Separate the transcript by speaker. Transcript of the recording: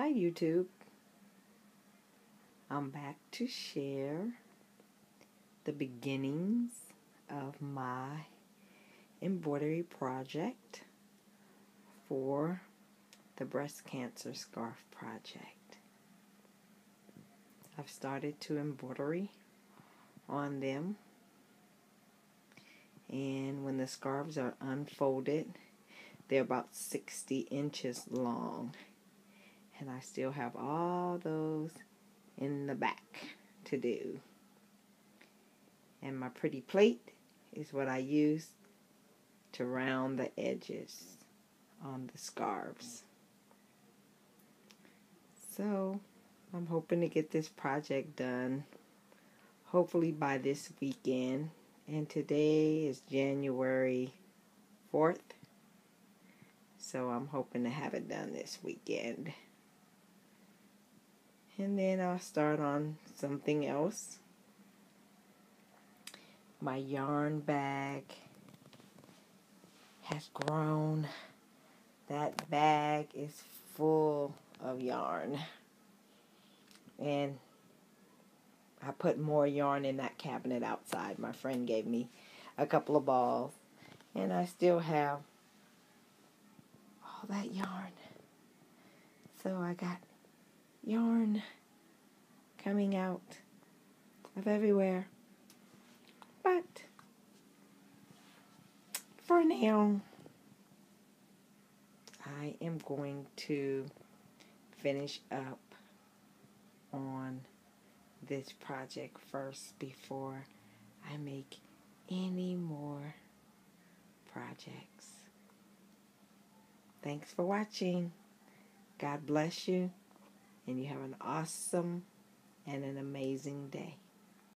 Speaker 1: Hi YouTube. I'm back to share the beginnings of my embroidery project for the breast cancer scarf project. I've started to embroidery on them and when the scarves are unfolded they're about 60 inches long and I still have all those in the back to do. And my pretty plate is what I use to round the edges on the scarves. So I'm hoping to get this project done hopefully by this weekend. And today is January 4th. So I'm hoping to have it done this weekend and then I'll start on something else. My yarn bag has grown. That bag is full of yarn. And I put more yarn in that cabinet outside. My friend gave me a couple of balls. And I still have all that yarn. So I got yarn coming out of everywhere. But for now, I am going to finish up on this project first before I make any more projects. Thanks for watching. God bless you and you have an awesome and an amazing day.